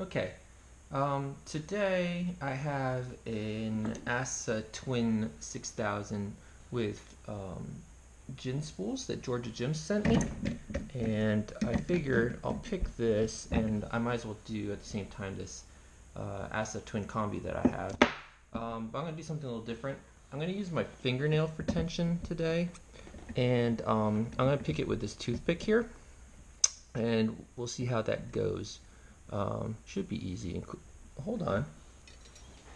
Okay, um, today I have an ASSA Twin 6000 with um, gin spools that Georgia Jim sent me, and I figured I'll pick this, and I might as well do at the same time this uh, ASSA Twin Combi that I have. Um, but I'm gonna do something a little different. I'm gonna use my fingernail for tension today, and um, I'm gonna pick it with this toothpick here, and we'll see how that goes. Um, should be easy. Hold on.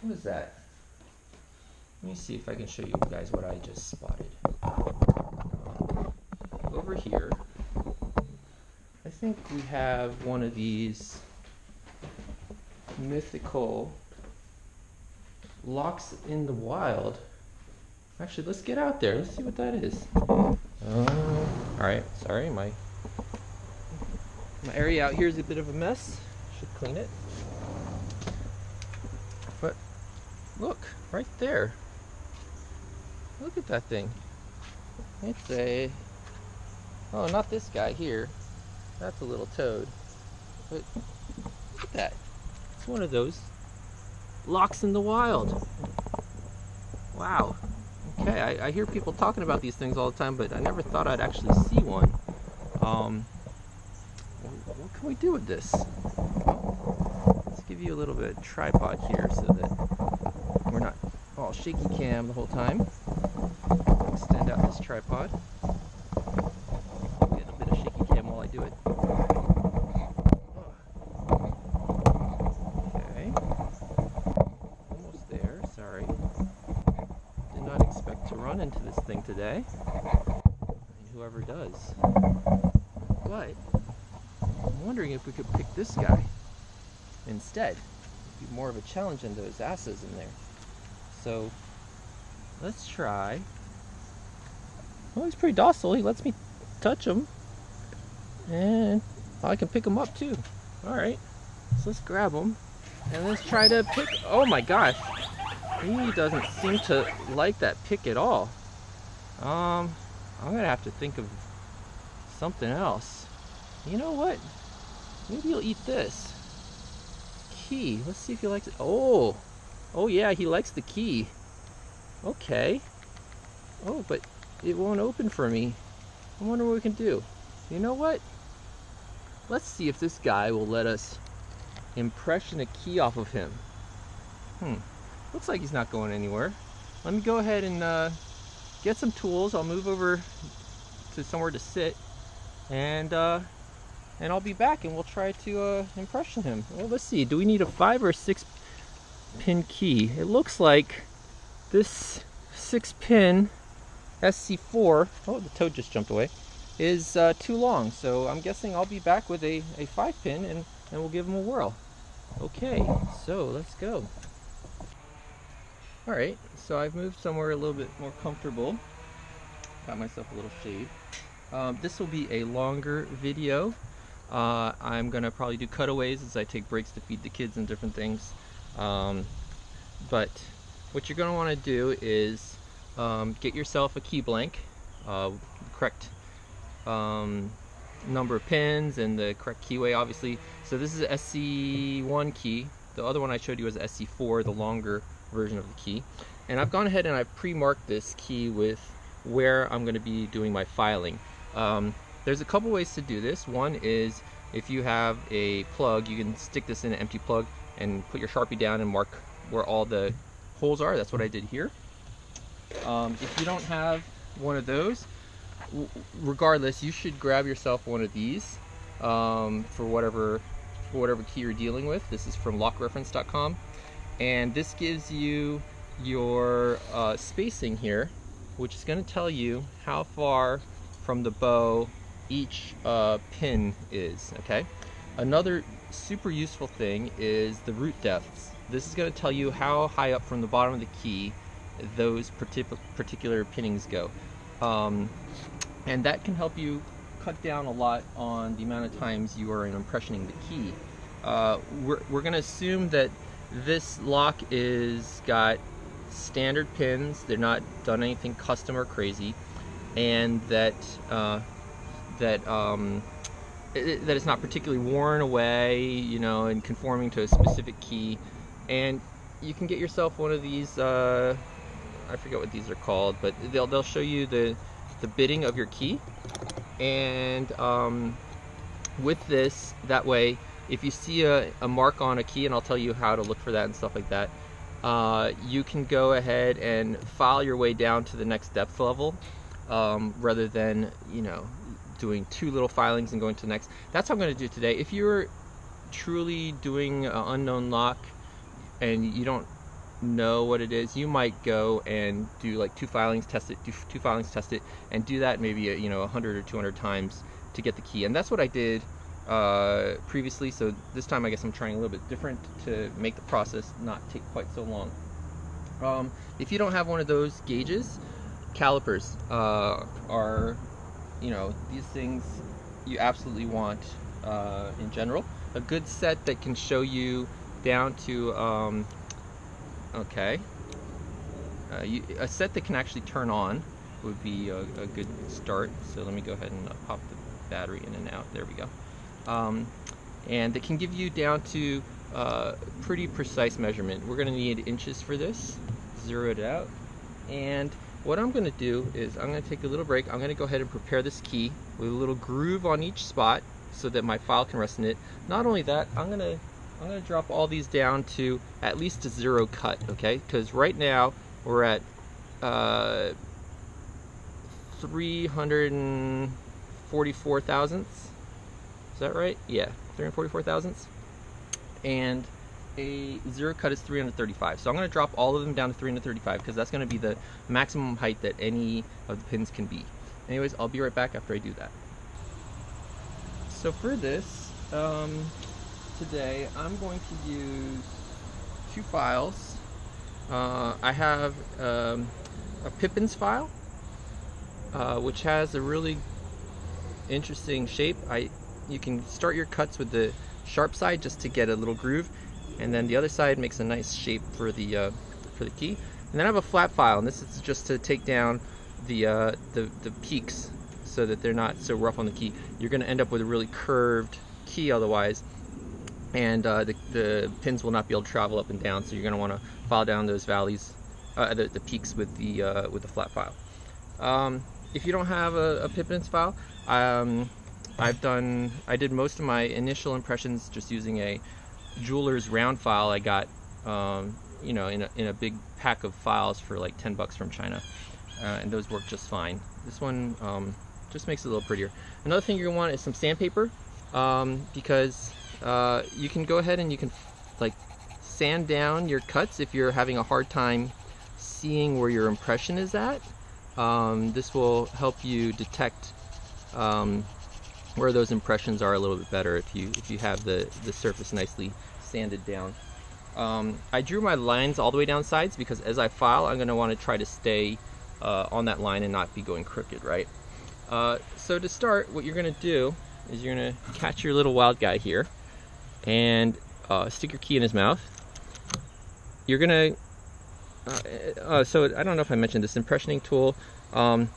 What is that? Let me see if I can show you guys what I just spotted. Over here, I think we have one of these mythical locks in the wild. Actually, let's get out there. Let's see what that is. Uh, all right, sorry, my my area out here is a bit of a mess should clean it. But look, right there. Look at that thing. It's a, oh, not this guy here. That's a little toad. But look at that. It's one of those locks in the wild. Wow. Okay, I, I, hear people talking about these things all the time, but I never thought I'd actually see one. Um, what can we do with this? Give you a little bit of tripod here so that we're not all shaky cam the whole time. Extend out this tripod. Get a bit of shaky cam while I do it. Okay. Almost there, sorry. Did not expect to run into this thing today. And whoever does. But, I'm wondering if we could pick this guy instead. Be more of a challenge than those ASSAs in there. So let's try. Well, he's pretty docile. He lets me touch him. And I can pick him up too. Alright. So let's grab him. And let's try to pick. Oh my gosh. He doesn't seem to like that pick at all. Um, I'm to have to think of something else. You know what? Maybe he'll eat this key. Let's see if he likes it. Oh, oh yeah, he likes the key. Okay. Oh, but it won't open for me. I wonder what we can do. You know what? Let's see if this guy will let us impression a key off of him. Hmm. Looks like he's not going anywhere. Let me go ahead and uh, get some tools. I'll move over to somewhere to sit and uh, and I'll be back and we'll try to uh, impression him. Well, let's see. Do we need a five or six pin key? It looks like this six pin SC4, oh, the toad just jumped away, is uh, too long. So I'm guessing I'll be back with a, a five pin and, and we'll give him a whirl. Okay, so let's go. All right, so I've moved somewhere a little bit more comfortable. Got myself a little shade. Um, this will be a longer video uh, I'm gonna probably do cutaways as I take breaks to feed the kids and different things. Um, but what you're gonna wanna do is um, get yourself a key blank, uh, correct um, number of pins and the correct keyway obviously. So this is a SC1 key. The other one I showed you was SC4, the longer version of the key. And I've gone ahead and I've pre-marked this key with where I'm to be doing my filing. There's a couple ways to do this. One is if you have a plug, you can stick this in an empty plug and put your Sharpie down and mark where all the holes are. That's what I did here. Um, if you don't have one of those, regardless, you should grab yourself one of these um, for whatever for whatever key you're dealing with. This is from lockreference.com, and this gives you your uh, spacing here, which is going to tell you how far from the bow each uh, pin is, okay? Another super useful thing is the root depths. This is going to tell you how high up from the bottom of the key those partic particular pinnings go. Um, and that can help you cut down a lot on the amount of times you are impressioning the key. Uh, we're we're going to assume that this lock is got standard pins, they're not done anything custom or crazy, and that uh, that um, it, that it's not particularly worn away, you know, and conforming to a specific key. And you can get yourself one of these. Uh, I forget what these are called, but they'll they'll show you the the bitting of your key, and um, with this, that way, if you see a, a mark on a key, and I'll tell you how to look for that and stuff like that, uh, you can go ahead and file your way down to the next depth level, um, rather than you know doing two little filings and going to the next. That's what I'm going to do today. If you're truly doing an unknown lock and you don't know what it is, you might go and do like two filings, test it, do two filings, test it, and do that maybe you know 100 or 200 times to get the key. And that's what I did uh, previously. So this time I guess I'm trying a little bit different to make the process not take quite so long. Um, if you don't have one of those gauges, calipers uh, are, you know, these things you absolutely want uh, in general. A good set that can show you down to, um, okay, uh, you, a set that can actually turn on would be a, a, good start. So let me go ahead and uh, pop the battery in and out. There we go. Um, and it can give you down to uh, pretty precise measurement. We're going to need inches for this. Zero it out. And what I'm going to do is I'm going to take a little break. I'm going to go ahead and prepare this key with a little groove on each spot so that my file can rest in it. Not only that, I'm going to I'm going to drop all these down to at least a zero cut, okay? Because right now we're at uh, 344 thousandths. Is that right? Yeah, 344 thousandths. And a zero cut is 335. So I'm going to drop all of them down to 335 because that's going to be the maximum height that any of the pins can be. Anyways, I'll be right back after I do that. So for this, um, today I'm going to use two files. Uh, I have um, a Pippins file, uh, which has a really interesting shape. I You can start your cuts with the sharp side just to get a little groove, and then the other side makes a nice shape for the uh, for the key. And then I have a flat file, and this is just to take down the, uh, the, the peaks so that they're not so rough on the key. You're going to end up with a really curved key otherwise, and uh, the, the pins will not be able to travel up and down. So you're going to want to file down those valleys, uh, the, the peaks with the uh, with the flat file. Um, if you don't have a, a Pippins file, um, I've done I did most of my initial impressions just using a jeweler's round file I got um, you know in a, in a big pack of files for like 10 bucks from China. Uh, and those work just fine. This one um, just makes it a little prettier. Another thing you're gonna want is some sandpaper um, because uh, you can go ahead and you can like sand down your cuts if you're having a hard time seeing where your impression is at. Um, this will help you detect um, where those impressions are a little bit better if you if you have the the surface nicely sanded down. Um, I drew my lines all the way down sides because as I file, I'm going to want to try to stay uh, on that line and not be going crooked, right? Uh, so to start, what you're going to do is you're going to catch your little wild guy here and uh, stick your key in his mouth. You're going to, uh, uh, so I don't know if I mentioned this impressioning tool. Um,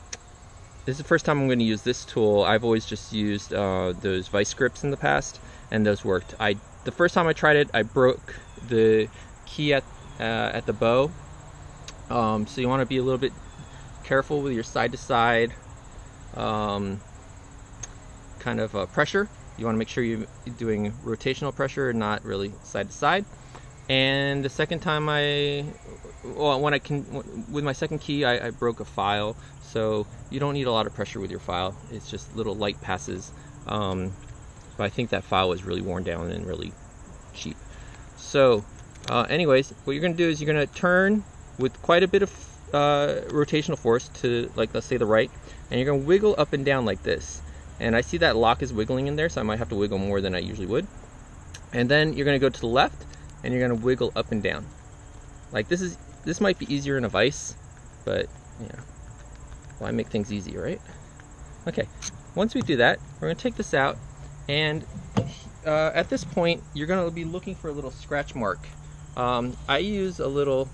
this is the first time I'm going to use this tool. I've always just used uh, those vice grips in the past, and those worked. I the first time I tried it, I broke the key at uh, at the bow. Um, so you want to be a little bit careful with your side to side um, kind of uh, pressure. You want to make sure you're doing rotational pressure, not really side to side. And the second time I, well, when I can, with my second key, I, I broke a file. So you don't need a lot of pressure with your file. It's just little light passes. Um, but I think that file was really worn down and really cheap. So, uh, anyways, what you're going to do is you're going to turn with quite a bit of uh, rotational force to, like, let's say the right, and you're going to wiggle up and down like this. And I see that lock is wiggling in there, so I might have to wiggle more than I usually would. And then you're going to go to the left, and you're going to wiggle up and down. Like this is this might be easier in a vise, but you know, why make things easy, right? Okay, once we do that, we're to take this out, and uh, at this point, you're to be looking for a little scratch mark. Um, I use a little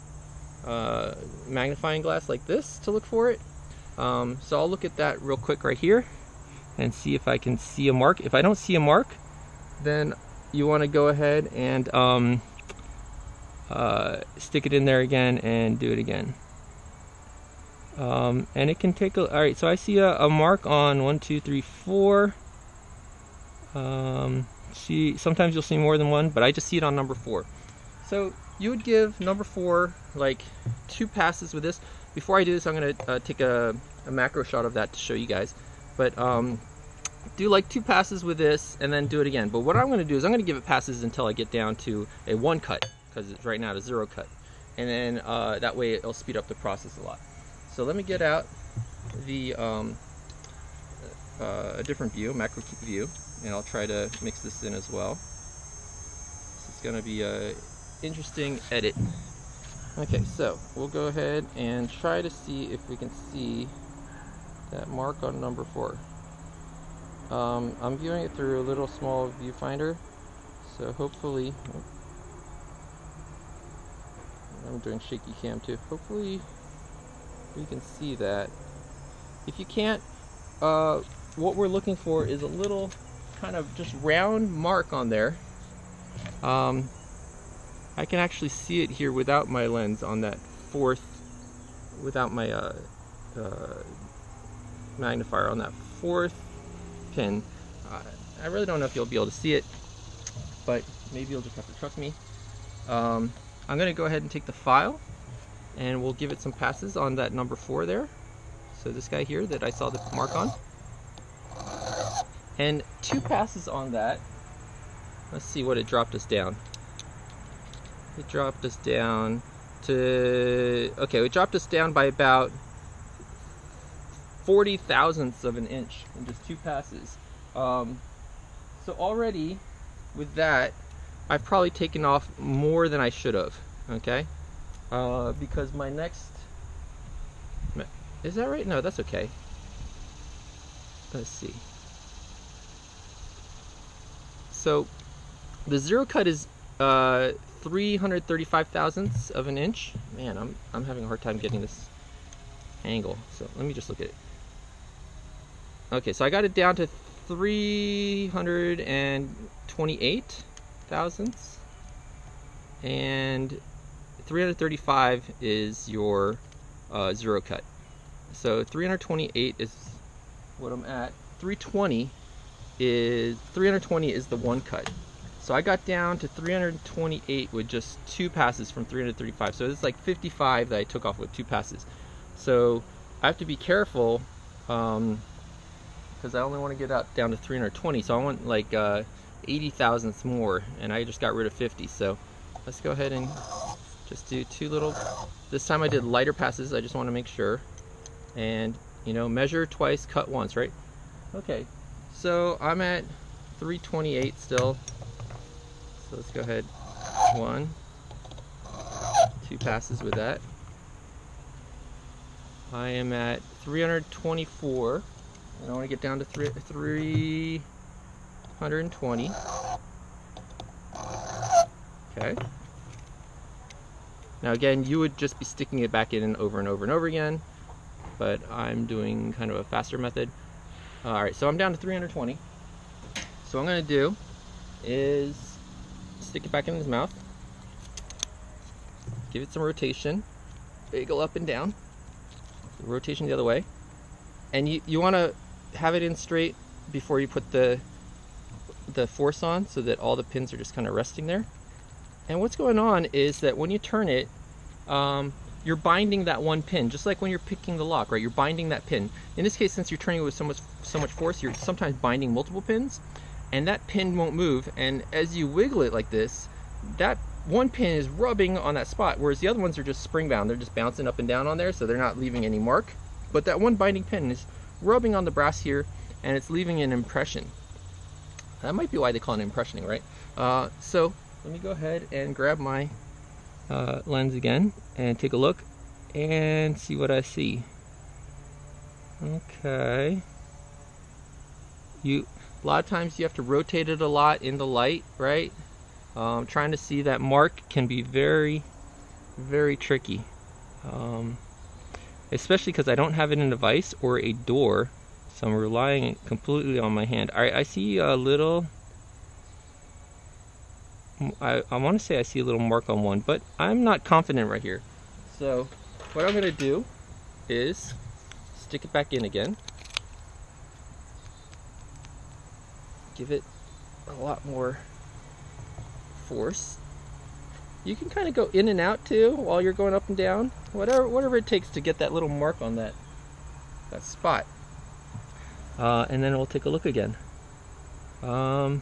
uh, magnifying glass like this to look for it. Um, so I'll look at that real quick right here. and see if I can see a mark. If I don't see a mark, then you want to go ahead and um, uh, stick it in there again and do it again. Um, and it can take a, all right, so I see a, a mark on one, two, three, four. Um, see, sometimes you'll see more than one, but I just see it on number four. So you would give number four like two passes with this. Before I do this, I'm gonna uh, take a, a, macro shot of that to show you guys. But um, do like two passes with this and then do it again. But what I'm gonna do is I'm gonna give it passes until I get down to a one cut because it's right now at a zero cut. And then uh, that way it'll speed up the process a lot. So let me get out the um, uh, a different view, macro view, and I'll try to mix this in as well. This is going to be a interesting edit. Okay, so we'll go ahead and try to see if we can see that mark on number four. Um, I'm viewing it through a little small viewfinder, so hopefully, oh, I'm doing shaky cam too. Hopefully you can see that. If you can't, uh, what we're looking for is a little kind of just round mark on there. Um, I can actually see it here without my lens on that fourth, without my uh, uh, magnifier on that fourth pin. I really don't know if you'll be able to see it, but maybe you'll just have to trust me. Um, I'm going to go ahead and take the file and we'll give it some passes on that number four there. So this guy here that I saw the mark on. And two passes on that. Let's see what it dropped us down. It dropped us down to, okay, it dropped us down by about 40 thousandths of an inch in just two passes. Um, so already with that, I've probably taken off more than I should have, okay? Uh, because my next is that right? No, that's okay. Let's see. So the zero cut is uh, 335 thousandths of an inch. Man, I'm I'm having a hard time getting this angle. So let me just look at it. Okay, so I got it down to 328 thousandths and 335 is your uh, zero cut. So 328 is what I'm at. 320 is 320 is the one cut. So I got down to 328 with just two passes from 335. So it's like 55 that I took off with two passes. So I have to be careful because um, I only want to get out down to 320. So I want like uh, 80 thousandths more, and I just got rid of 50. So let's go ahead and just do two little, this time I did lighter passes, I just want to make sure. And, you know, measure twice, cut once, right? Okay, so I'm at 328 still. So let's go ahead, one, two passes with that. I am at 324, and I want to get down to three, 320. Okay. Now again, you would just be sticking it back in over and over and over again, but I'm doing kind of a faster method. All right, so I'm down to 320. So I'm gonna do is stick it back in his mouth, give it some rotation, bagel up and down, rotation the other way, and you, you wanna have it in straight before you put the the force on so that all the pins are just kind of resting there. And what's going on is that when you turn it, um, you're binding that one pin, just like when you're picking the lock, right? You're binding that pin. In this case, since you're turning it with so much, so much force, you're sometimes binding multiple pins, and that pin won't move. And as you wiggle it like this, that one pin is rubbing on that spot, whereas the other ones are just spring bound. They're just bouncing up and down on there, so they're not leaving any mark. But that one binding pin is rubbing on the brass here, and it's leaving an impression. That might be why they call it impressioning, right? Uh, so let me go ahead and grab my uh, lens again and take a look and see what I see. Okay. You a lot of times you have to rotate it a lot in the light, right? Um, trying to see that mark can be very, very tricky. Um, especially because I don't have it in a vise or a door. So I'm relying completely on my hand. Alright, I see a little I, I want to say I see a little mark on one, but I'm not confident right here. So what I'm going to do is stick it back in again. Give it a lot more force. You can kind of go in and out too while you're going up and down. Whatever whatever it takes to get that little mark on that that spot. Uh, and then we'll take a look again. Um,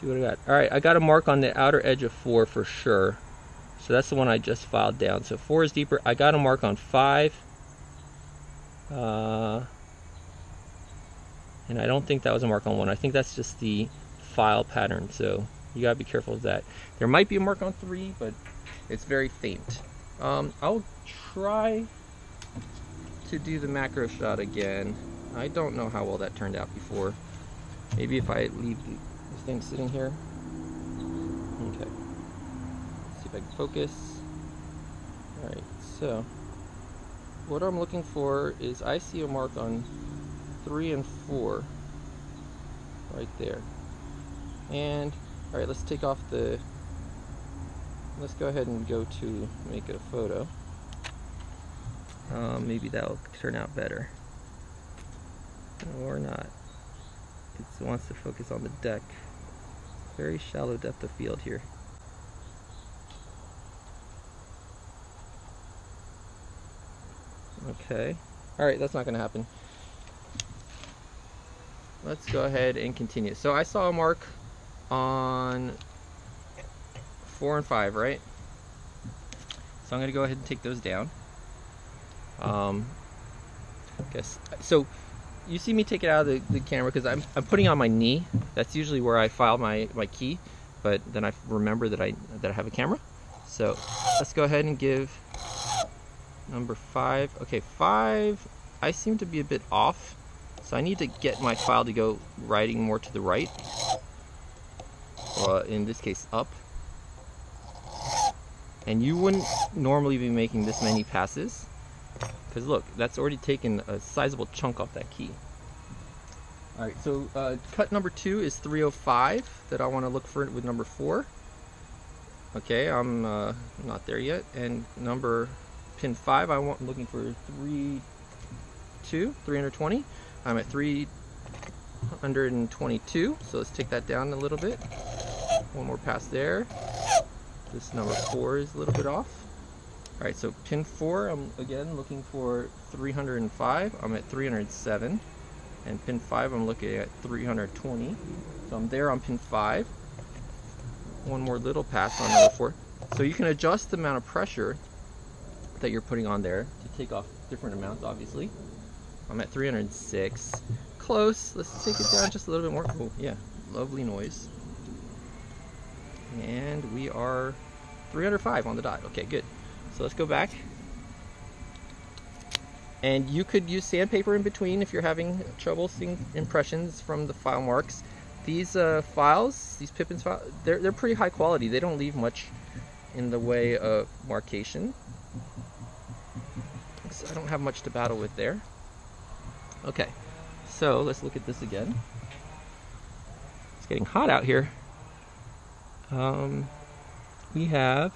see what I got. All right, I got a mark on the outer edge of four for sure. So that's the one I just filed down. So four is deeper. I got a mark on five. Uh, and I don't think that was a mark on one. I think that's just the file pattern. So you gotta be careful of that. There might be a mark on three, but it's very faint. Um, I'll try to do the macro shot again. I don't know how well that turned out before. Maybe if I leave this thing sitting here. Okay. Let's see if I can focus. Alright, so what I'm looking for is I see a mark on three and four right there. And alright, let's take off the let's go ahead and go to make a photo. Um, maybe that'll turn out better. Or not. It wants to focus on the deck. Very shallow depth of field here. Okay. Alright, that's not going to happen. Let's go ahead and continue. So I saw a mark on 4 and 5, right? So I'm going to go ahead and take those down. Um, I guess so. You see me take it out of the, the camera because I'm, I'm putting on my knee. That's usually where I file my, my key, but then I remember that I that I have a camera. So let's go ahead and give number five. Okay, five. I seem to be a bit off, so I need to get my file to go writing more to the right. Or in this case, up. And you wouldn't normally be making this many passes. Because look, that's already taken a sizable chunk off that key. Alright, so uh, cut number two is 305 that I want to look for with number four. Okay, I'm uh, not there yet. And number pin 5, I want, I'm looking for 3, 2, 320. I'm at 322, so let's take that down a little bit. One more pass there. This number 4 is a little bit off. Alright, so pin 4, I'm again looking for 305. I'm at 307. And pin 5, I'm looking at 320. So I'm there on pin 5. One more little pass on number 4. So you can adjust the amount of pressure that you're putting on there to take off different amounts, obviously. I'm at 306. Close. Let's take it down just a little bit more. Oh, yeah. Lovely noise. And we are 305 on the dot. Okay, good. So let's go back. And you could use sandpaper in between if you're having trouble seeing impressions from the file marks. These uh, files, these Pippins files, they're, they're pretty high quality. They don't leave much in the way of markation. So I don't have much to battle with there. Okay, so let's look at this again. It's getting hot out here. Um, we have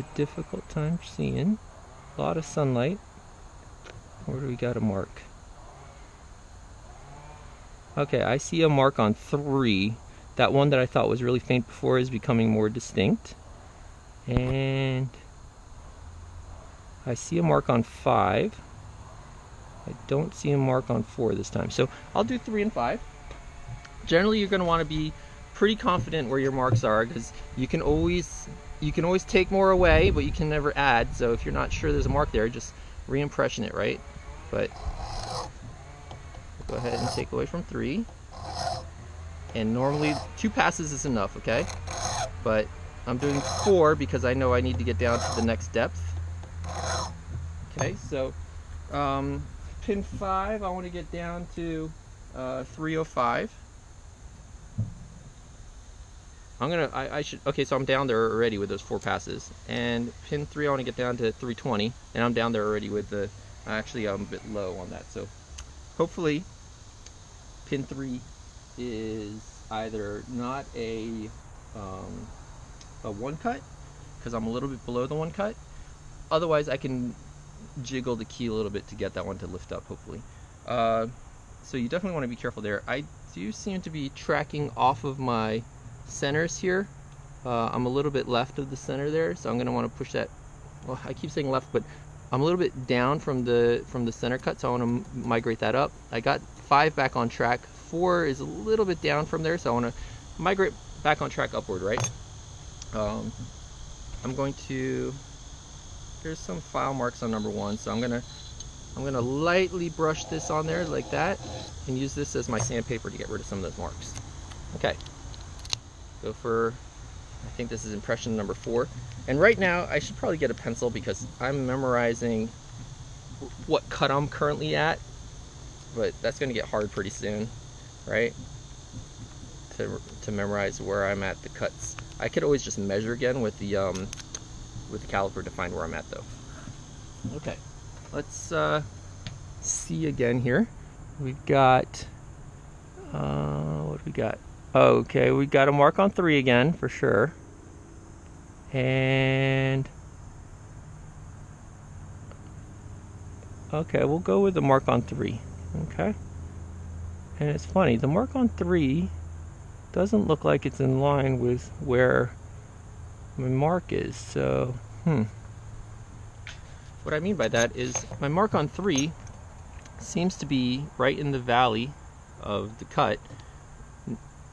a difficult time seeing. A lot of sunlight. Where do we got a mark? Okay, I see a mark on three. That one that I thought was really faint before is becoming more distinct. And I see a mark on five. I don't see a mark on four this time. So I'll do three and five. Generally, you're going to want to be pretty confident where your marks are because you can always you can always take more away, but you can never add. So if you're not sure there's a mark there, just reimpression it, right? But go ahead and take away from three. And normally two passes is enough, okay? But I'm doing four because I know I need to get down to the next depth. Okay, so um, pin five, I want to get down to uh, 305. I'm gonna, I, I, should, okay, so I'm down there already with those four passes. And pin three, I wanna get down to 320. And I'm down there already with the, actually I'm a bit low on that. So hopefully pin three is either not a, um, a one cut, because I'm a little bit below the one cut. Otherwise I can jiggle the key a little bit to get that one to lift up, hopefully. Uh, so you definitely want to be careful there. I do seem to be tracking off of my centers here. Uh, I'm a little bit left of the center there, so I'm going to want to push that. Well, I keep saying left, but I'm a little bit down from the from the center cut, so I want to migrate that up. I got five back on track. Four is a little bit down from there, so I want to migrate back on track upward, right? Um, I'm going to. There's some file marks on number one, so I'm gonna I'm gonna lightly brush this on there like that, and use this as my sandpaper to get rid of some of those marks. Okay. Go for, I think this is impression number four. And right now, I should probably get a pencil because I'm memorizing what cut I'm currently at, but that's gonna get hard pretty soon, right? To, to memorize where I'm at the cuts. I could always just measure again with the um, with the caliper to find where I'm at though. Okay, let's uh, see again here. We've got, uh, what do we got? Okay, we got a mark on three again for sure. And okay, we'll go with the mark on three. Okay. And it's funny, the mark on three doesn't look like it's in line with where my mark is. So, hmm. What I mean by that is my mark on three seems to be right in the valley of the cut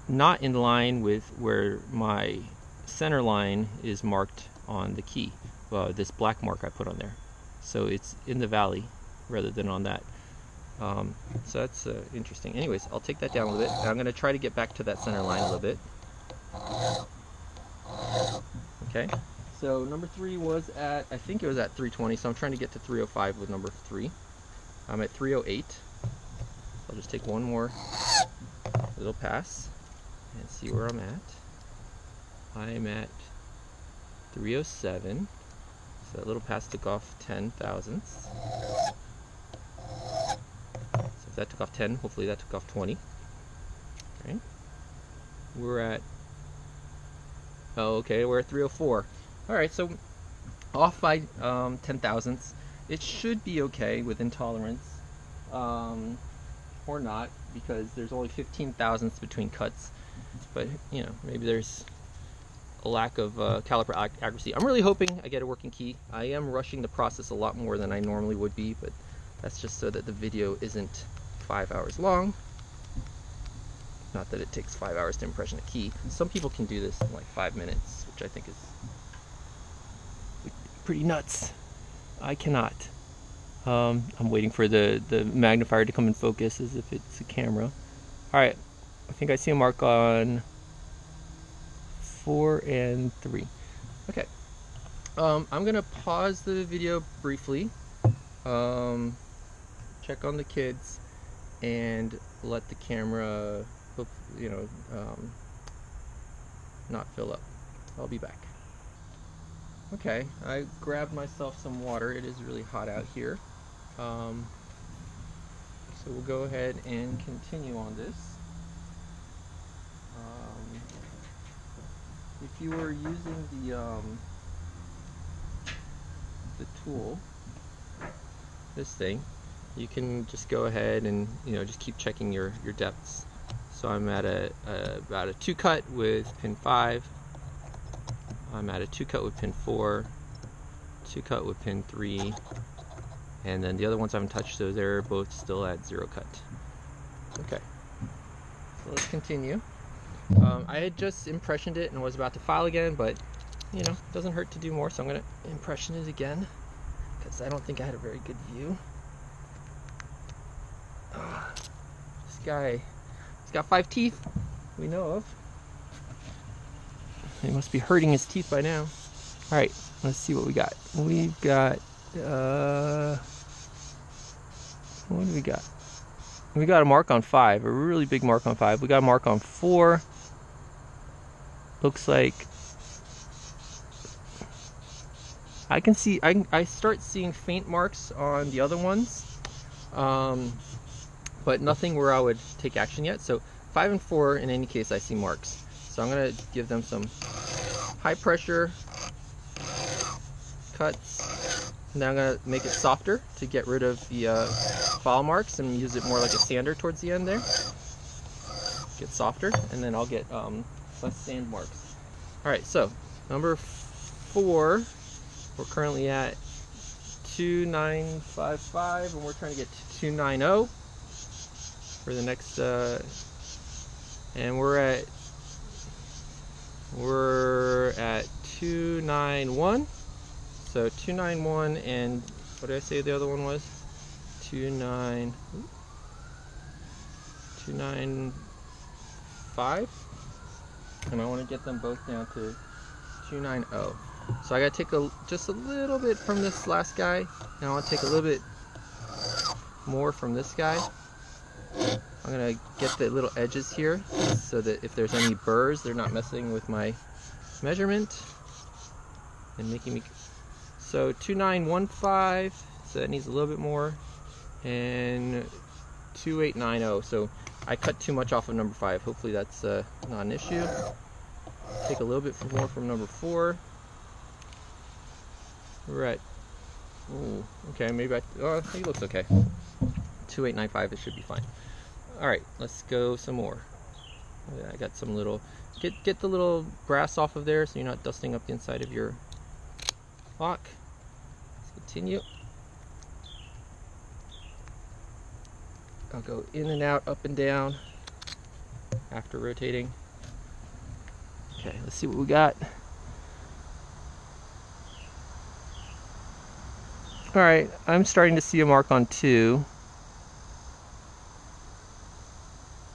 not in line with where my center line is marked on the key, uh, this black mark I put on there. So it's in the valley rather than on that. Um, so that's uh, interesting. Anyways, I'll take that down a little bit. I'm going to try to get back to that center line a little bit. Okay, so number three was at, I think it was at 320, so I'm trying to get to 305 with number three. I'm at 308. I'll just take one more little pass and see where I'm at. I'm at 307. So that little pass took off 10 thousandths. So if that took off 10, hopefully that took off 20. Okay. We're at, oh, okay, we're at 304. All right, so off by um, 10 thousandths. It should be okay within tolerance, um, or not, because there's only 15 thousandths between cuts but you know maybe there's a lack of uh, caliper ac accuracy. I'm really hoping I get a working key. I am rushing the process a lot more than I normally would be, but that's just so that the video isn't five hours long. Not that it takes five hours to impression a key. Some people can do this in like five minutes, which I think is pretty nuts. I cannot. Um, I'm waiting for the, the magnifier to come in focus as if it's a camera. All right, I think I see a mark on four and three. Okay. Um, I'm gonna pause the video briefly, um, check on the kids, and let the camera, you know, um, not fill up. I'll be back. Okay, I grabbed myself some water. It is really hot out here. Um, so we'll go ahead and continue on this. If you were using the um, the tool, this thing, you can just go ahead and you know just keep checking your your depths. So I'm at a, a about a two cut with pin five. I'm at a two cut with pin four, two cut with pin three, and then the other ones I haven't touched, so they're both still at zero cut. Okay, so let's continue. Um, I had just impressioned it and was about to file again, but you know, it doesn't hurt to do more, so I'm gonna impression it again because I don't think I had a very good view. Uh, this guy, he's got five teeth we know of. He must be hurting his teeth by now. All right, let's see what we got. We've got, uh, what do we got? We got a mark on five, a really big mark on five. We got a mark on four. Looks like I can see I, I start seeing faint marks on the other ones um, but nothing where I would take action yet. So five and four in any case I see marks. So I'm gonna give them some high pressure cuts. And then I'm gonna make it softer to get rid of the uh, file marks and use it more like a sander towards the end there. Get softer and then I'll get um, less sand marks. Alright so number four we're currently at 2955 and we're trying to get to 290 for the next uh, and we're at we're at 291 so 291 and what did I say the other one was? 29 295 and I want to get them both down to 290 so I gotta take a, just a little bit from this last guy, and I wanna take a little bit more from this guy. I'm gonna get the little edges here so that if there's any burrs, they're not messing with my measurement. And making me, so 2915, so that needs a little bit more, and 2890, so I cut too much off of number five. Hopefully that's uh, not an issue. Take a little bit more from number four. Right. Ooh, okay, maybe I, oh, he looks okay. 2895, it should be fine. All right, let's go some more. I got some little, get, get the little brass off of there so you're not dusting up the inside of your lock. Let's continue. I'll go in and out, up and down after rotating. Okay, let's see what we got. All right, I'm starting to see a mark on two.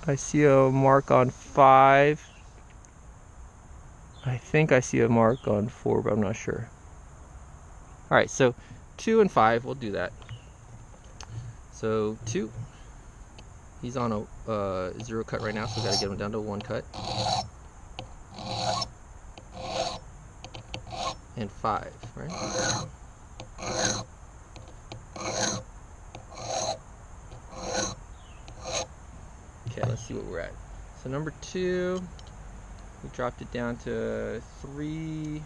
I see a mark on five. I think I see a mark on four, but I'm not sure. All right, so two and five, we'll do that. So two, he's on a uh, zero cut right now, so we gotta get him down to one cut. And five, right? Okay, let's see what we're at. So number two, we dropped it down to three.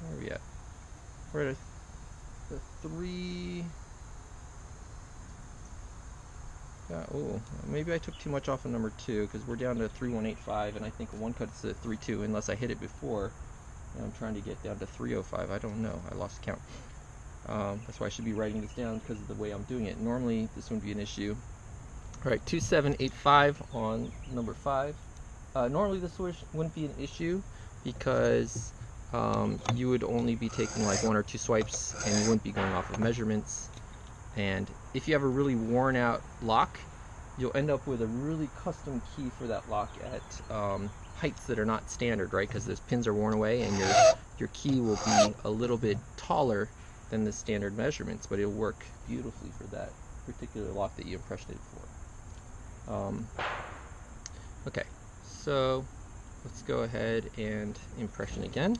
Where are we at? We're at a, a three. Oh, maybe I took too much off of number two because we're down to 3185 and I think one cut is a 32 unless I hit it before. And I'm trying to get down to 305. I don't know. I lost count. Um, that's why I should be writing this down because of the way I'm doing it. Normally, this wouldn't be an issue. All right, 2785 on number five. Uh, normally, this wouldn't be an issue because um, you would only be taking like one or two swipes and you wouldn't be going off of measurements. And if you have a really worn out lock, you'll end up with a really custom key for that lock at um, heights that are not standard, right? Because those pins are worn away and your, your key will be a little bit taller than the standard measurements, but it'll work beautifully for that particular lock that you impressioned it for. Um, okay, so let's go ahead and impression again.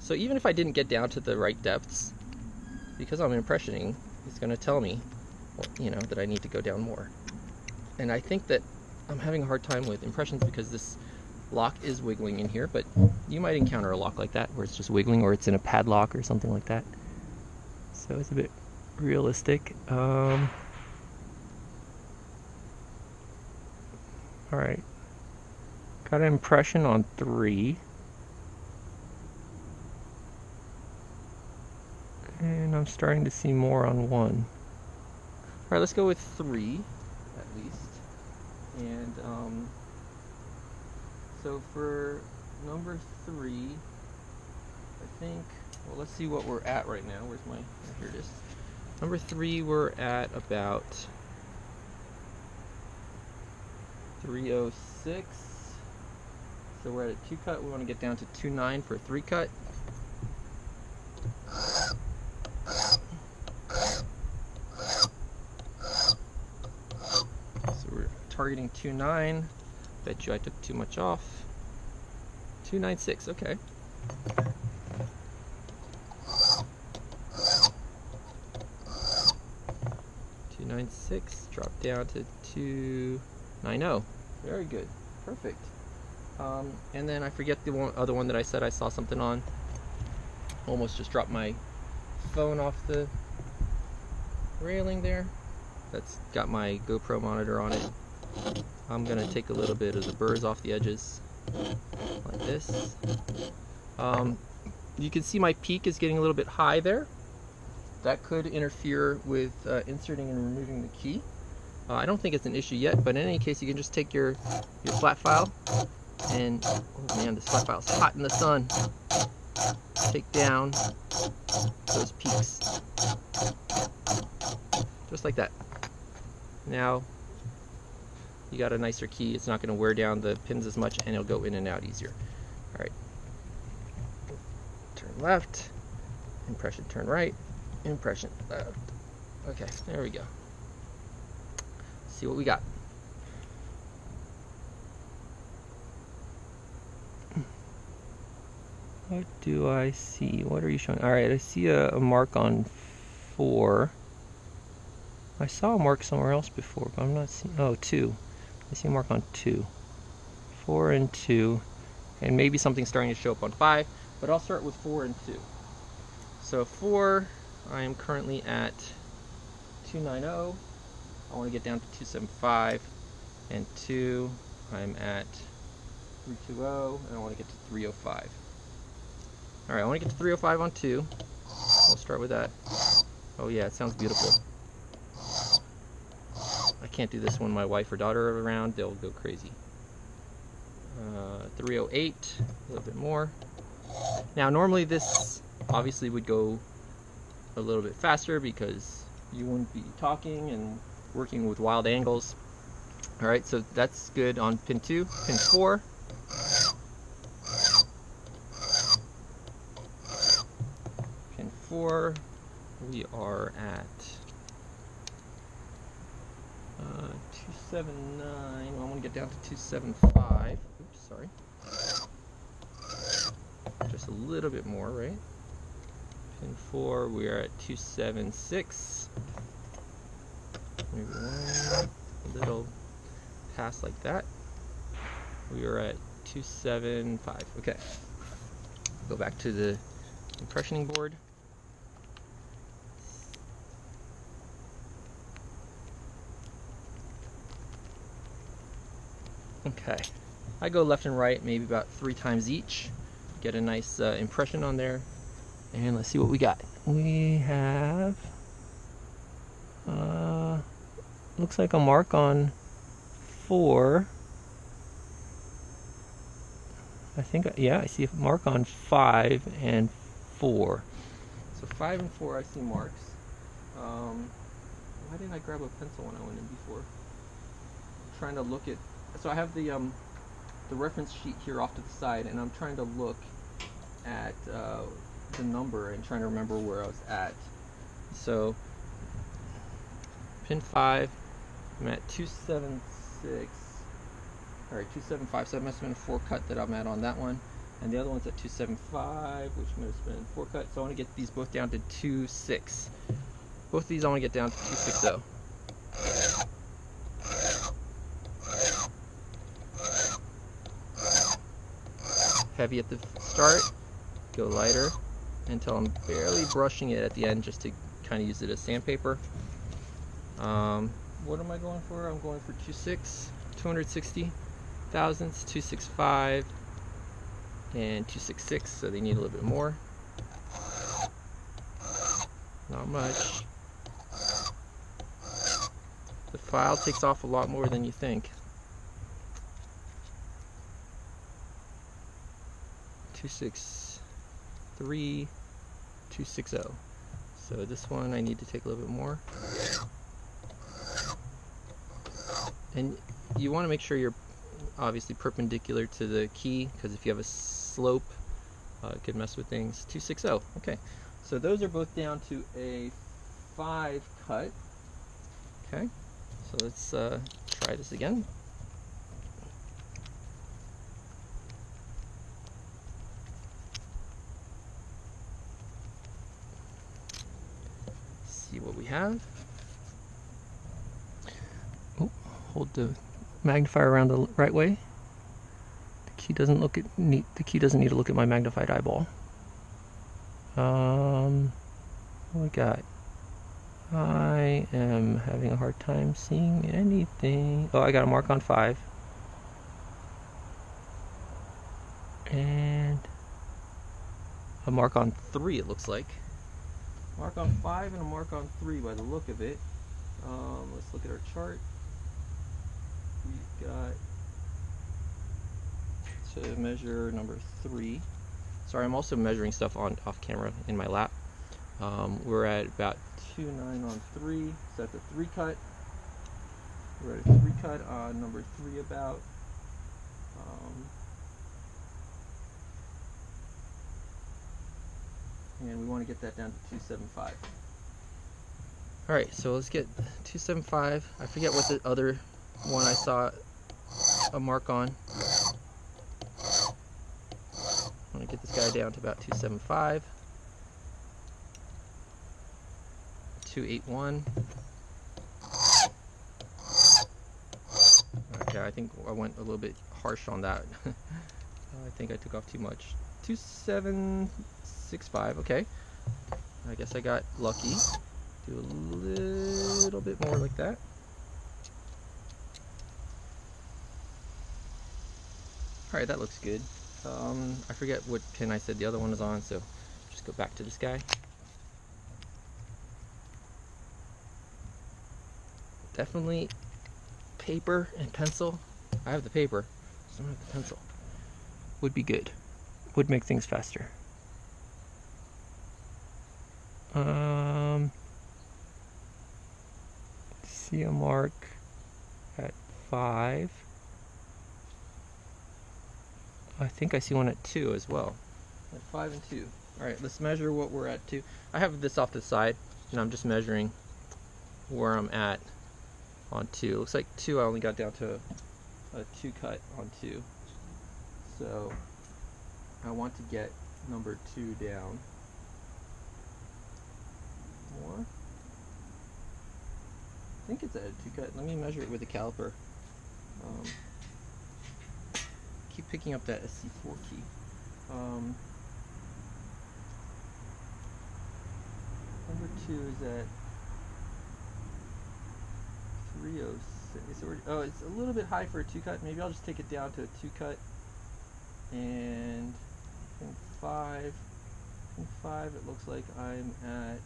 So even if I didn't get down to the right depths, because I'm impressioning, it's going to tell me, you know, that I need to go down more. And I think that I'm having a hard time with impressions because this lock is wiggling in here, but you might encounter a lock like that where it's just wiggling or it's in a padlock or something like that. So it's a bit realistic. Um, all right. Got an impression on three. And I'm starting to see more on one. All right, let's go with three at least. And um, so for number three, I think, well, let's see what we're at right now. Where's my, here it is. Number three, we're at about 306. So we're at a two cut. We want to get down to two nine for a three cut. So we're targeting 2.9. Bet you I took too much off. 296, okay. Two nine six, drop down to two nine zero. Very good, perfect. Um, and then I forget the one, other one that I said I saw something on. Almost just dropped my phone off the railing there. That's got my GoPro monitor on it. I'm gonna take a little bit of the burrs off the edges, like this. Um, you can see my peak is getting a little bit high there. That could interfere with uh, inserting and removing the key. Uh, I don't think it's an issue yet, but in any case, you can just take your, your flat file and, oh man, this flat file is hot in the sun. Take down those peaks. Just like that. Now, you got a nicer key. It's not going to wear down the pins as much and it'll go in and out easier. All right. Turn left, impression turn right, impression left. Okay, there we go. See what we got. What do I see? What are you showing? All right, I see a, a mark on four. I saw a mark somewhere else before, but I'm not seeing. Oh, two. I see mark on two. Four and two. And maybe something's starting to show up on five, but I'll start with four and two. So four, I am currently at 290. I want to get down to 275. And two, I'm at 320, and I want to get to 305. Alright, I want to get to 305 on two. We'll start with that. Oh yeah, it sounds beautiful. Can't do this when my wife or daughter are around, they'll go crazy. Uh, 308, a little bit more. Now normally this obviously would go a little bit faster because you wouldn't be talking and working with wild angles. Alright, so that's good on pin 2. Pin 4. Pin 4, we are at 279. Well, I want to get down to 275. Oops, sorry. Just a little bit more, right? Pin 4, we are at 276. Maybe one little pass like that. We are at 275. Okay. Go back to the impressioning board. Okay. I go left and right maybe about three times each. Get a nice uh, impression on there. And let's see what we got. We have, uh, looks like a mark on four. I think, yeah, I see a mark on five and four. So five and four, I see marks. Um, why didn't I grab a pencil when I went in before? I'm trying to look at so I have the um, the reference sheet here off to the side, and I'm trying to look at uh, the number and trying to remember where I was at. So pin five, I'm at 276. All right, 275. So that must have been a four cut that I'm at on that one, and the other one's at 275, which must have been four cut. So I want to get these both down to two six. Both of these I want to get down to 260. Heavy at the start, go lighter until I'm barely brushing it at the end just to kind of use it as sandpaper. Um, what am I going for? I'm going for 26, 260 thousandths, 265, and 266, so they need a little bit more. Not much. The file takes off a lot more than you think. 263, 260. So this one I need to take a little bit more. And you want to make sure you're obviously perpendicular to the key because if you have a slope, uh, it could mess with things. 260. Okay. So those are both down to a 5 cut. Okay. So let's uh, try this again. See what have. Oh, hold the magnifier around the right way. The key doesn't look at need the key doesn't need to look at my magnified eyeball. Um what we got? I am having a hard time seeing anything. Oh, I got a mark on five. And a mark on three, it looks like. Mark on five and a mark on three by the look of it. Um, let's look at our chart. We've got to measure number three. Sorry, I'm also measuring stuff on off camera in my lap. Um, we're at about two nine on three. So that's a three cut. We're at a three cut on number three about. Um, and we want to get that down to 275. All right, so let's get 275. I forget what the other one I saw a mark on. I want to get this guy down to about 275. 281. Okay, I think I went a little bit harsh on that. I think I took off too much. 2765, okay. I guess I got lucky. Do a little bit more like that. Alright, that looks good. Um, I forget what pin I said the other one is on, so just go back to this guy. Definitely paper and pencil. I have the paper, so I don't have the pencil. Would be good. Would make things faster. Um, see a mark at five. I think I see one at two as well. At five and two. All right, let's measure what we're at two. I have this off the side, and I'm just measuring where I'm at on two. Looks like two, I only got down to a two cut on two. So I want to get number two down more. I think it's at a two cut. Let me measure it with a caliper. Um, keep picking up that SC4 key. Um, number two is at 306. Or, oh, it's a little bit high for a two cut. Maybe I'll just take it down to a two cut. And in five, in five, it looks like I'm at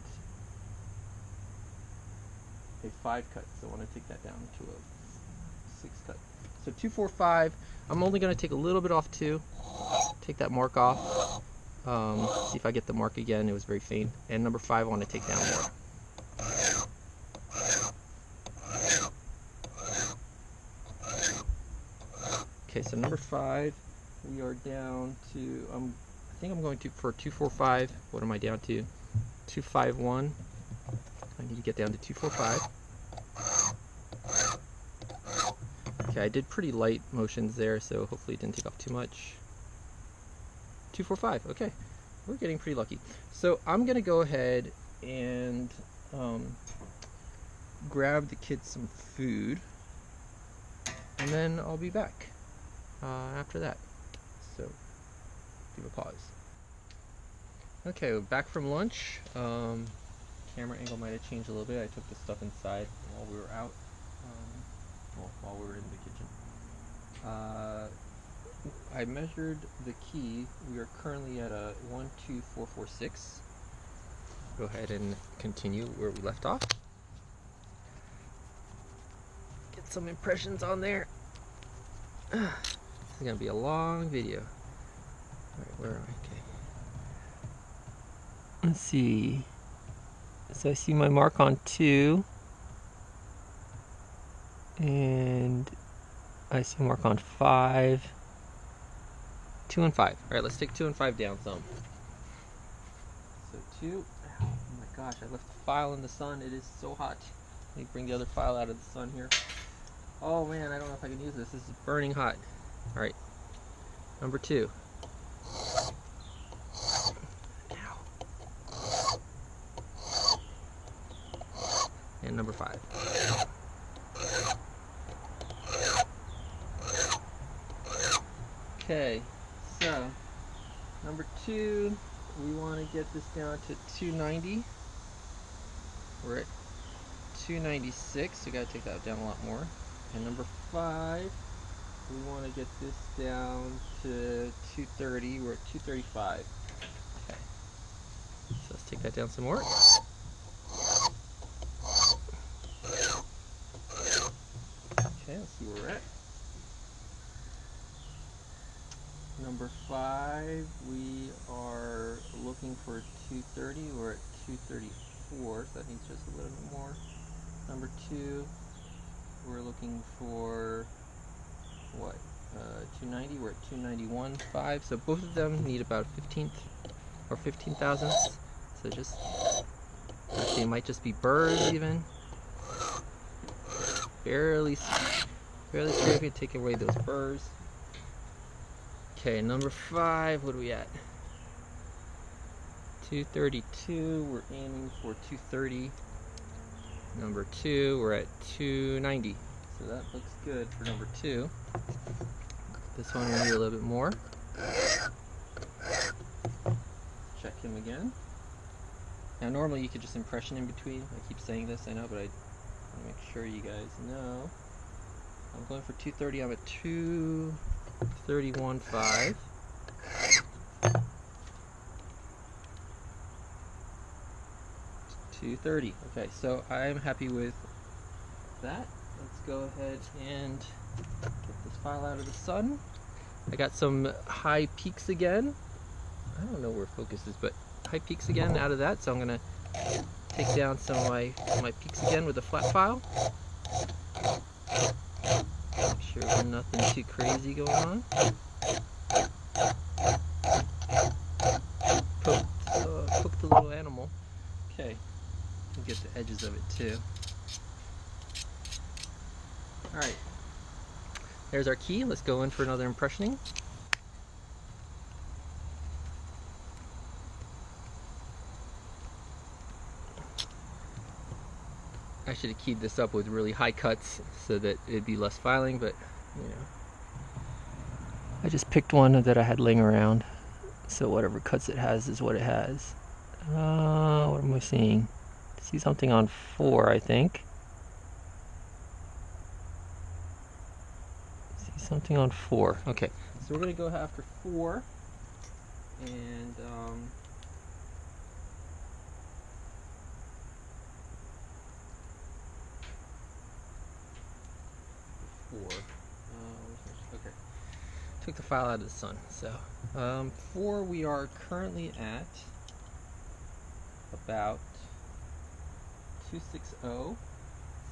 a five cut. So I want to take that down to a six cut. So two, four, five. I'm only going to take a little bit off two. Take that mark off. Um, see if I get the mark again. It was very faint. And number five, I want to take down more. Okay, so number five, we are down to, um, I think I'm going to, for 245, what am I down to? 251. I need to get down to 245. Okay, I did pretty light motions there, so hopefully it didn't take off too much. 245, okay. We're getting pretty lucky. So I'm going to go ahead and um, grab the kids some food, and then I'll be back uh, after that. So, give a pause. Okay, back from lunch. Um, camera angle might have changed a little bit. I took the stuff inside while we were out, um, well, while we were in the kitchen. Uh, I measured the key. We are currently at a 12446. Go ahead and continue where we left off. Get some impressions on there. This is gonna be a long video. Alright, where am I? Okay. Let's see. So I see my mark on two. And I see mark on five. Two and five. Alright, let's take two and five down some. So two. Oh my gosh, I left the file in the sun. It is so hot. Let me bring the other file out of the sun here. Oh man, I don't know if I can use this. This is burning hot. All right, number two. And number five. Okay, so number two, we want to get this down to 290. We're at 296, so we got to take that down a lot more. And number five, we want to get this down to 230. We're at 235. Okay, so let's take that down some more. Okay, let's see where we're at. Number five, we are looking for 230. We're at 234, so that needs just a little bit more. Number two, we're looking for what? Uh, 290. We're at 291.5. So both of them need about 15th or 15 thousandths. So just they might just be burrs even. Barely, barely scraping, take away those burrs. Okay, number five, what are we at? 232, we're aiming for 230. Number two, we're at 290. So that looks good for number two. This one will need a little bit more. Check him again. Now normally you could just impression in between. I keep saying this, I know, but I make sure you guys know. I'm going for 230, I'm at 231.5. Two thirty. Okay, so I'm happy with that. Let's go ahead and get this file out of the sun. I got some high peaks again. I don't know where focus is, but high peaks again out of that. So I'm gonna take down some of my my peaks again with a flat file. Make sure there's nothing too crazy going on. Poked, uh, poked the little animal. Okay, get the edges of it too. All right, there's our key. Let's go in for another impressioning. I should have keyed this up with really high cuts so that it'd be less filing, but you know. I just picked one that I had laying around, so whatever cuts it has is what it has. Uh, what am I seeing? see something on four, I think. See something on four. Okay, so we're gonna go after four, and um, four. Uh, where's my- okay. Took the file out of the sun. So um, four, we are currently at about 260. So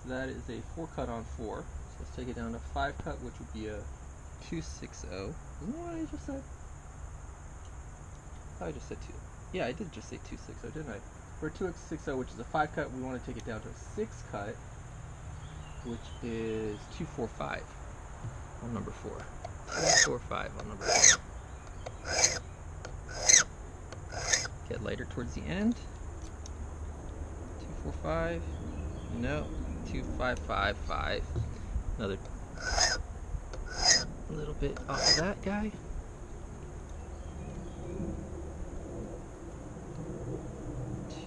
that is a four cut on four. So let's take it down to five cut, which would be a 260. Isn't that what I just said? I just said two. Yeah, I did just say 260, didn't I? For 260, which is a five cut, we want to take it down to a six cut, which is 245 on number four. 245 on number four. Get lighter towards the end. 245. No. 2555. Another little bit off of that guy.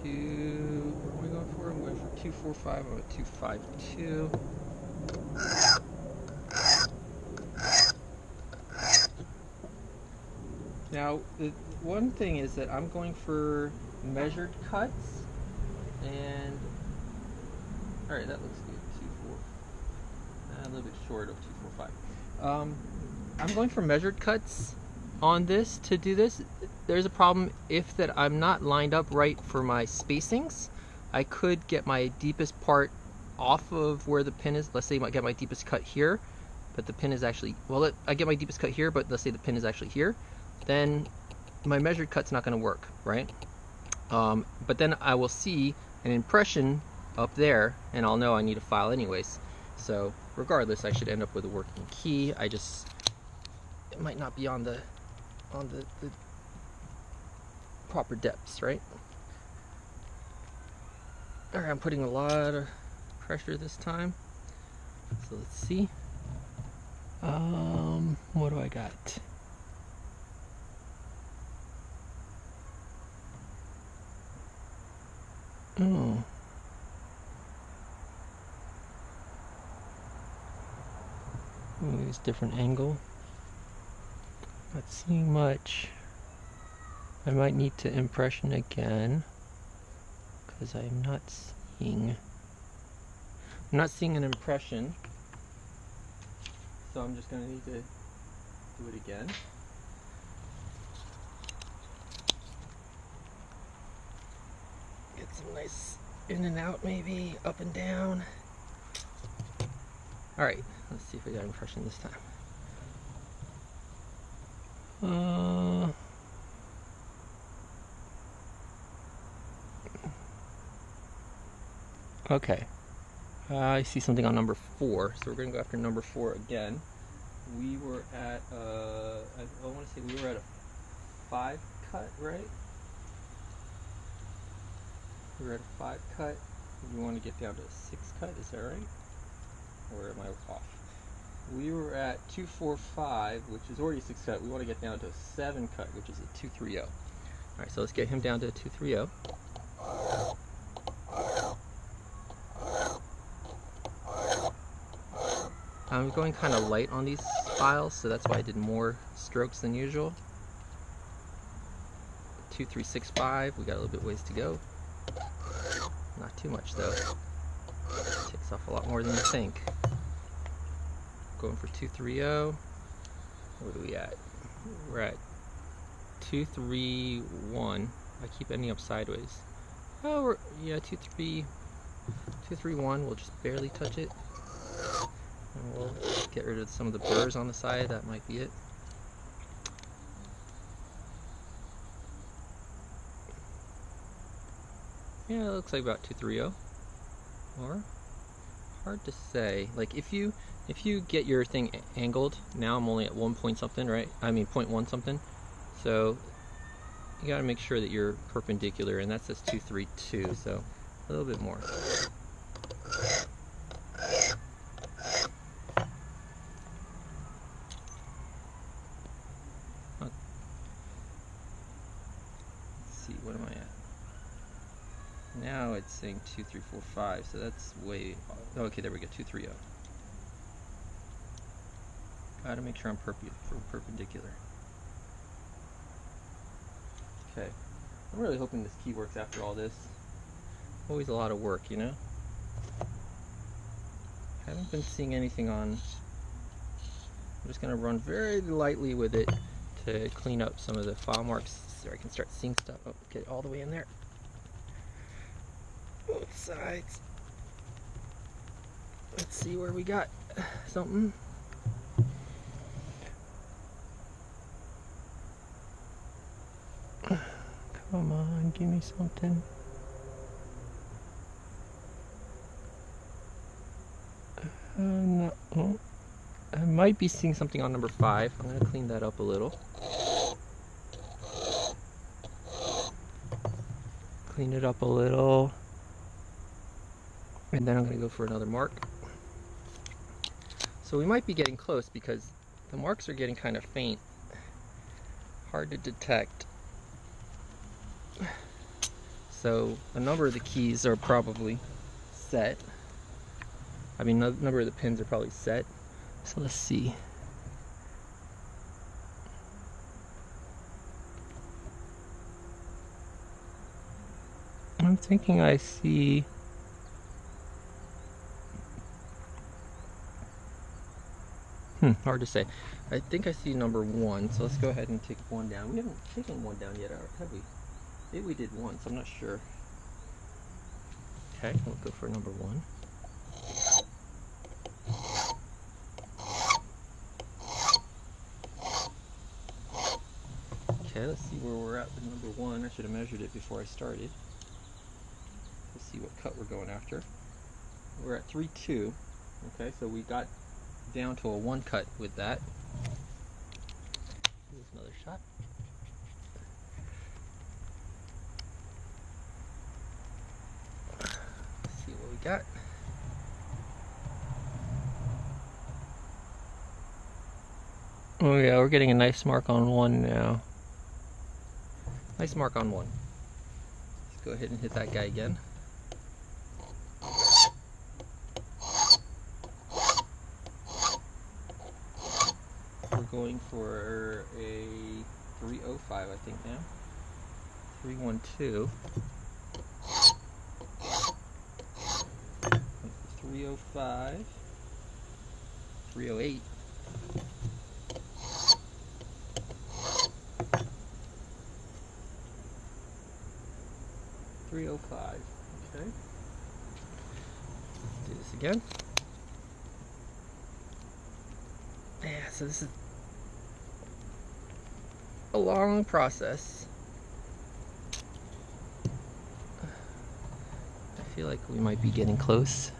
Two. What am I going for? I'm going for 245. I'm at 252. Now, the one thing is that I'm going for measured cuts, and all right, that looks good. Two four, uh, a little bit short of two four five. Um, I'm going for measured cuts on this to do this. There's a problem if that I'm not lined up right for my spacings. I could get my deepest part off of where the pin is. Let's say I get my deepest cut here, but the pin is actually well. I get my deepest cut here, but let's say the pin is actually here then my measured cut's not going to work, right? Um, but then I will see an impression up there, and I'll know I need a file anyways. So regardless, I should end up with a working key. I just it might not be on the on the, the proper depths, right? Alright, I'm putting a lot of pressure this time. So let's see. Um, what do I got? Oh. Use different angle. Not seeing much. I might need to impression again because I'm not seeing I'm not seeing an impression so I'm just gonna need to do it again some nice in and out maybe up and down all right let's see if we got impression this time uh Okay. Uh, I see something on number four, so we're to go after number four again. We were at, uh, I, I want to say we were at a five cut, right? We were at a five cut. We want to get down to a six cut, is that right? Or am I off? We were at 245, which is already a six cut. We want to get down to a seven cut, which is a 230. Alright, so let's get him down to a 230. I'm going kind of light on these files, so that's why I did more strokes than usual. 2365, we got a little bit ways to go. Not too much though. Takes off a lot more than you think. Going for 230. What are we at? We're at 231. I keep ending up sideways. Oh, we're, yeah, 23, 231. We'll just barely touch it. And we'll get rid of some of the burrs on the side, that might be it. Yeah, it looks like about 230. Or hard to say. Like if you if you get your thing angled, now I'm only at one point something, right? I mean point one something. So you gotta make sure that you're perpendicular and that says 232, so a little bit more. see, what am I at? Saying 2, 3, 4, 5, so that's way... Oh, okay, there we go, 2, 3, 0. Gotta make sure I'm perp perpendicular. Okay. I'm really hoping this key works after all this. Always a lot of work, you know? Haven't been seeing anything on... I'm just gonna run very lightly with it to clean up some of the file marks so I can start seeing stuff. Oh, get all the way in there. Sides. Let's see where we got something. Come on, give me something. Uh, no. Oh. I might be seeing something on number five. I'm to clean that up a little. Clean it up a little. And then I'm going to go for another mark. So we might be getting close because the marks are getting kind of faint. Hard to detect. So a number of the keys are probably set. I mean, a number of the pins are probably set. So let's see. I'm thinking I see Hmm, hard to say. I think I see number one, so let's go ahead and take one down. We haven't taken one down yet, have we? Maybe we did once, I'm not sure. Okay, we'll go for number one. Okay, let's see where we're at with number one. I should have measured it before I started. Let's see what cut we're going after. We're at 3-2. Okay, so we got down to a one cut with that. Here's another shot. Let's see what we got. Oh yeah, we're getting a nice mark on one now. Nice mark on one. Let's go ahead and hit that guy again. We're going for a 305, I think now. 312. 305. 308. Three oh five. Okay. Do this again. Yeah, so this is a long process. I feel like we might be getting close.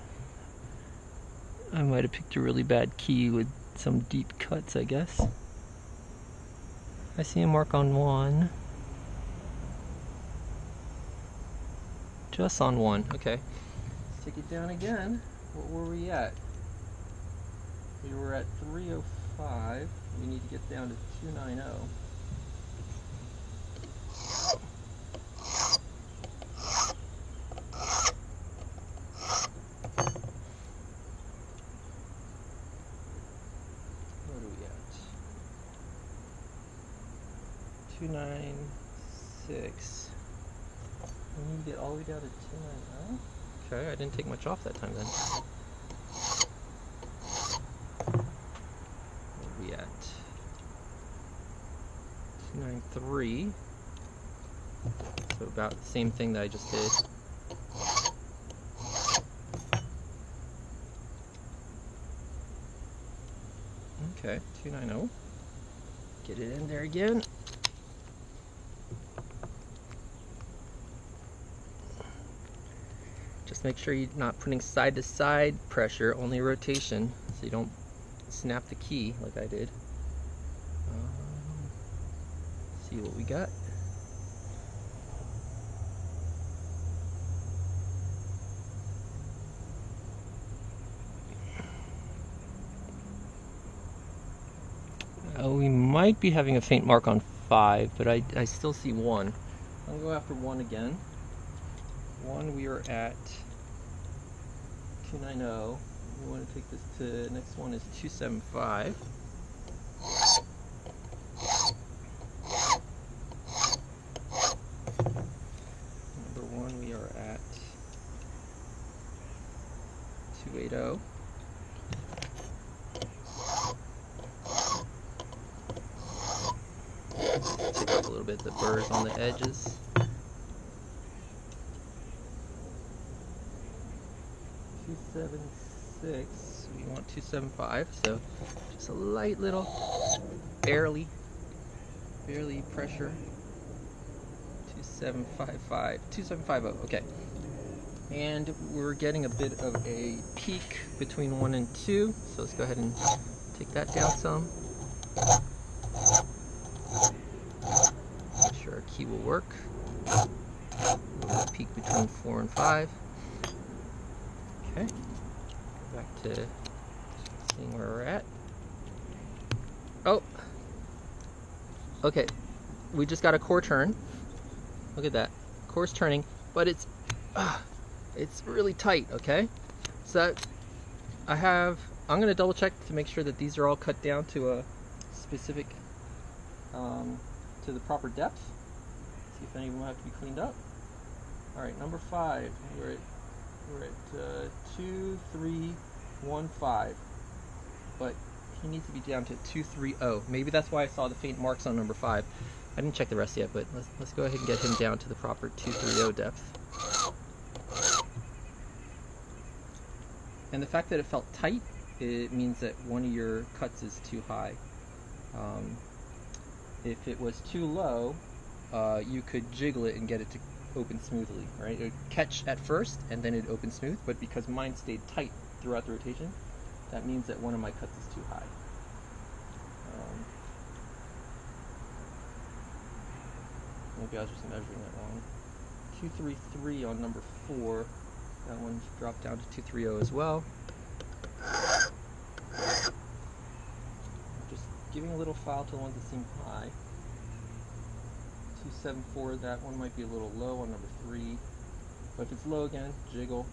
I might have picked a really bad key with some deep cuts, I guess. I see a mark on one. Just on one, okay. Let's take it down again. What were we at? We were at 305. We need to get down to 290. What are we at? 296. We need to get all the way down to 290. Okay, I didn't take much off that time then. What are we at? 293. So about the same thing that I just did. Okay, 290. Get it in there again. Make sure you're not putting side to side pressure, only rotation, so you don't snap the key like I did. Um, see what we got. Uh, we might be having a faint mark on five, but I, I still see one. I'll go after one again. One, we are at 290. We want to take this to, next one is 275. Number one, we are at 280. Take a little bit the burrs on the edges. Two seven six. We want two seven five. So just a light little, barely, barely pressure. Two seven five five. Two seven five zero. Okay. And we're getting a bit of a peak between one and two. So let's go ahead and take that down some. Make sure our key will work. Little peak between four and five. Okay. Go back to seeing where we're at. Oh. Okay. We just got a core turn. Look at that. Core's turning, but it's uh, it's really tight, okay? So I have I'm gonna double check to make sure that these are all cut down to a specific um, to the proper depth. See if any of them have to be cleaned up. All right, number five. We're at we're at uh, two, three, one, five. But he needs to be down to two, three, oh. Maybe that's why I saw the faint marks on number five. I didn't check the rest yet, but let's let's go ahead and get him down to the proper two, three, oh depth. And the fact that it felt tight, it means that one of your cuts is too high. Um, if it was too low, uh, you could jiggle it and get it to open smoothly, right? It would catch at first and then it'd open smooth, but because mine stayed tight throughout the rotation, that means that one of my cuts is too high. Um, maybe I was just measuring it wrong. 233 on number 4. That one's dropped down to 230 as well. Just giving a little file to the ones that seem high. 274, that one might be a little low on number 3. But if it's low again, jiggle.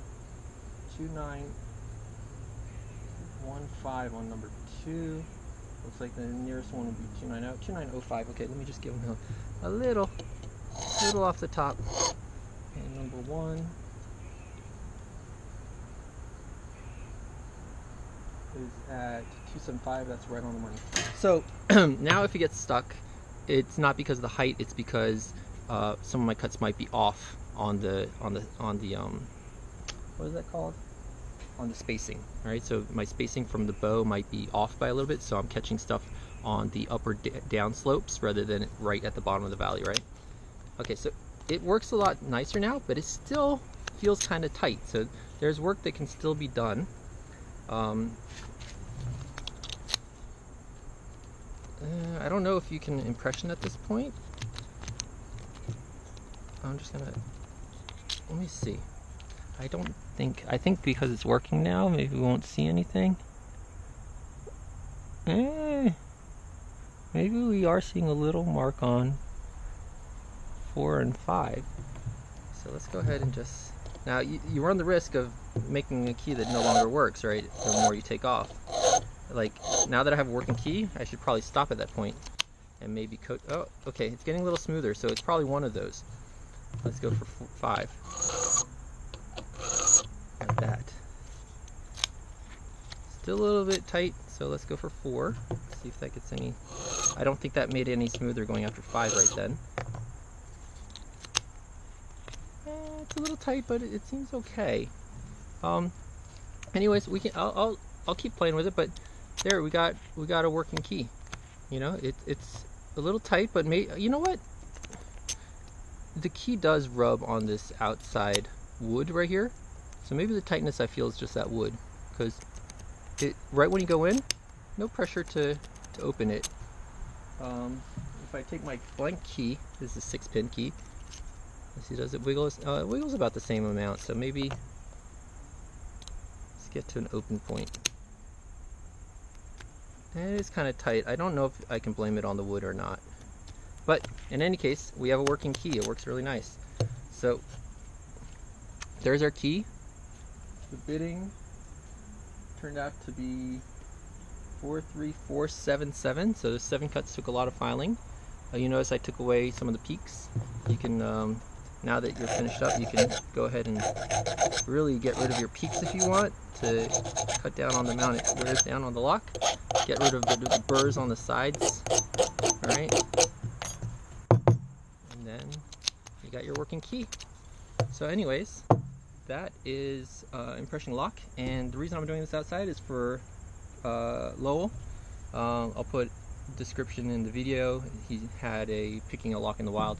2915 on number 2. Looks like the nearest one would be 290. 2905. Okay, let me just give them a, a little, little off the top. And number 1. is at 275 that's right on the money so now if it gets stuck it's not because of the height it's because uh, some of my cuts might be off on the on the on the um what is that called? On the spacing all right so my spacing from the bow might be off by a little bit so I'm catching stuff on the upper down slopes rather than right at the bottom of the valley right? Okay so it works a lot nicer now but it still feels kind of tight so there's work that can still be done. Um, uh, I don't know if you can impression at this point I'm just gonna let me see. I don't think, I think because it's working now, maybe we won't see anything. Eh, maybe we are seeing a little mark on four and five. So let's go ahead and just, now you, you run the risk of making a key that no longer works, right? The more you take off. Like, now that I have a working key, I should probably stop at that point and maybe coat, oh, okay, it's getting a little smoother, so it's probably one of those. Let's go for five. Like that. Still a little bit tight, so let's go for four. See if that gets any... I don't think that made any smoother going after five right then. Eh, it's a little tight, but it, it seems okay. Um, anyways, we can. I'll, I'll I'll keep playing with it, but there we got we got a working key. You know, it, it's a little tight, but may, you know what? the key does rub on this outside wood right here. So maybe the tightness I feel is just that wood. Because it right when you go in, no pressure to, to open it. Um, if I take my blank key, this is a six pin key. Let's see, does it wiggle? Uh, it wiggles about the same amount, so maybe let's get to an open point. And it is kind of tight. I don't know if I can blame it on the wood or not. But in any case, we have a working key. It works really nice. So there's our key. The bidding turned out to be 43477. So the seven cuts took a lot of filing. Uh, you notice I took away some of the peaks. You can, um, now that you're finished up, you can go ahead and really get rid of your peaks if you want to cut down on the amount it wears down on the lock. Get rid of the, the burrs on the sides. All right And then you got your working key. So anyways, that is uh, impression lock and the reason I'm doing this outside is for uh, Lowell. Uh, I'll put description in the video. He had a picking a lock in the wild